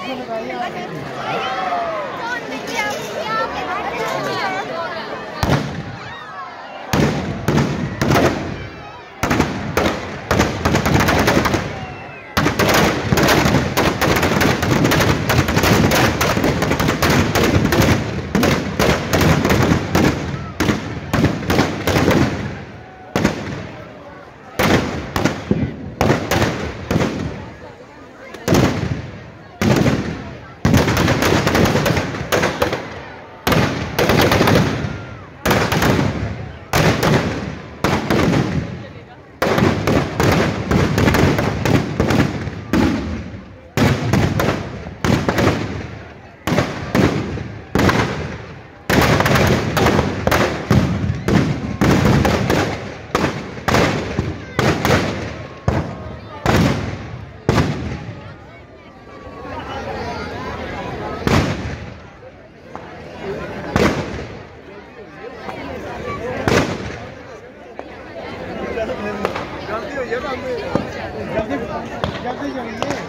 看这哎呦 जल्दी जल्दी जाइए